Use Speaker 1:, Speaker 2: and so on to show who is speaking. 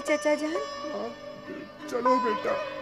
Speaker 1: चचा जान?
Speaker 2: चलो बेटा।